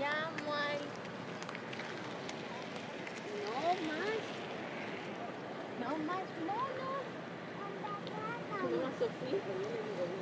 llamo ahí. No más. No más monos. No una sofrita, yo le digo,